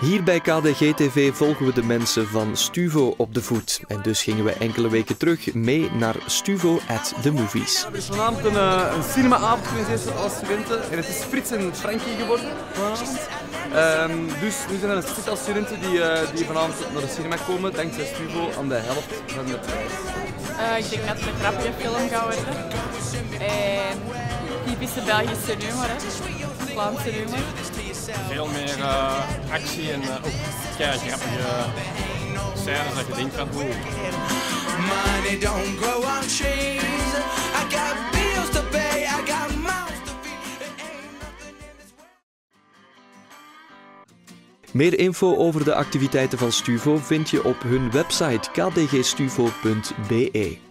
Hier bij KDG TV volgen we de mensen van Stuvo op de voet. En dus gingen we enkele weken terug mee naar Stuvo at the Movies. Er is vanavond een, uh, een cinemaavond georganiseerd als studenten. En het is Frits en Frankie geworden vanavond. Um, dus nu zijn er een zestigtal studenten die, uh, die vanavond naar de cinema komen, dankzij Stuvo aan de helft van de prijs. Uh, ik denk dat het een grappige film gaat worden. En typische Belgische humor, hè. Vlaamse humor. Veel meer uh, actie en ook ja, grappige scènes dat je denkt van hoe. Money don't grow on trees. I got bills to pay, I got mouths to Meer info over de activiteiten van Stuvo vind je op hun website kdgstuvo.be.